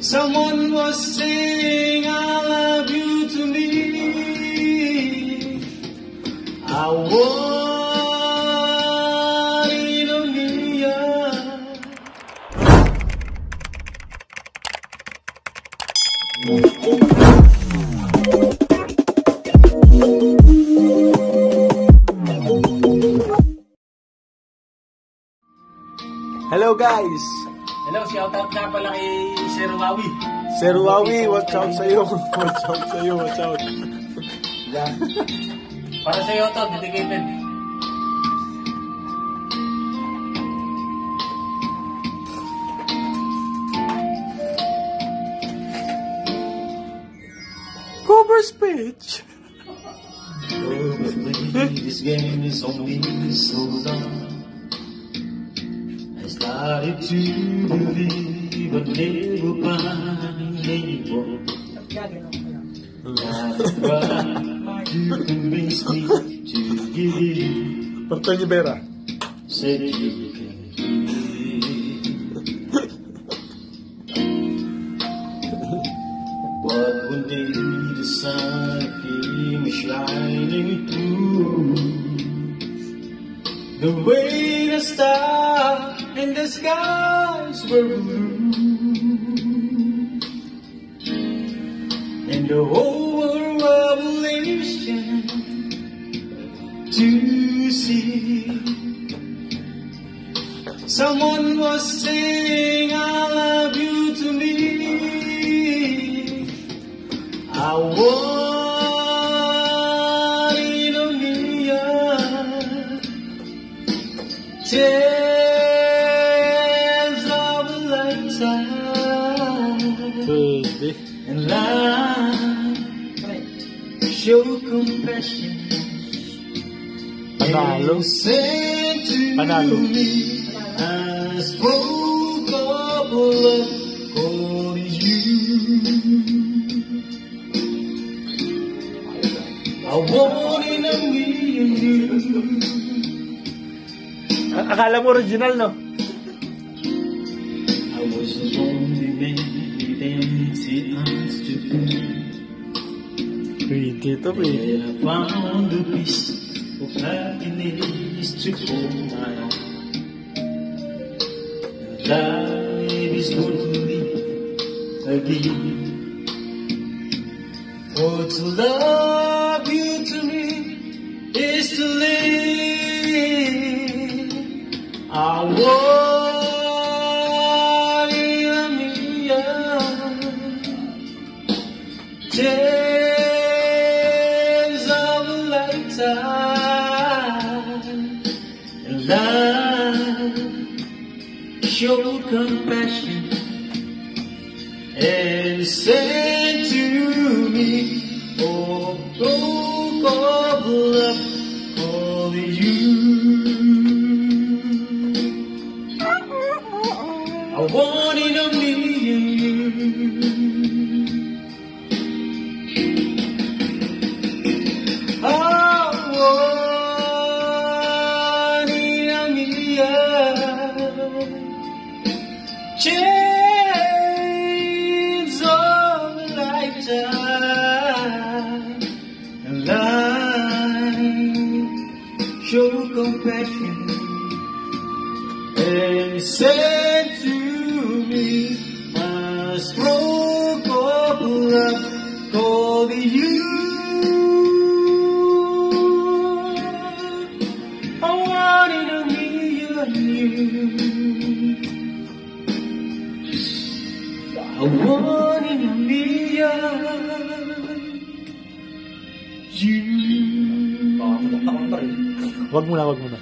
Someone was saying I love you to me. I want it a. Hello guys! Hello, shout out nga pala kay Sir Wawi. Sir Wawi, watch out sa'yo. Watch out sa'yo, watch out. Para sa iyo to, dedicated. Cover speech! this game is only so long. I started to believe but never find anyone. Try to convince me to give in. Said you can. But one day the sun came shining through. The way the stars and the skies were blue. And the whole world revelation to see. Someone was saying I love you to me. I want it a And life show compassion. Panalo. Panalo. I spoke of love for you. I wanted a million. Akala mo original, no? I was a lonely man with empty arms to fill. Pwede to, pwede. And I found a piece of happiness to call my own. And life is good to live again. For to love you to me is to live. I want Days of a lifetime, and life showed compassion and said to me, "Oh, broke of love for you." I wanted a million. I show compassion and said to me, I spoke of love for you. I wanted a million years. I wanted a million you. wag mo na, wag mo na.